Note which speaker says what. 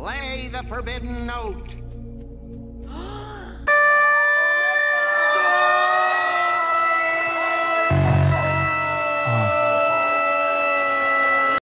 Speaker 1: Play the forbidden note.